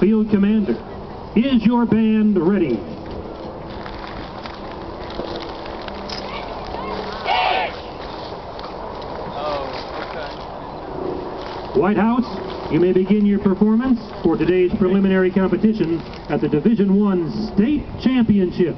Field Commander, is your band ready? White House, you may begin your performance for today's preliminary competition at the Division One State Championship.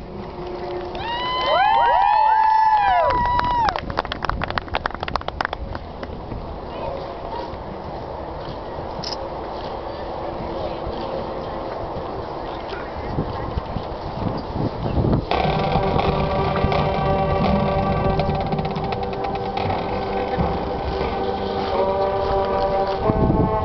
Thank you.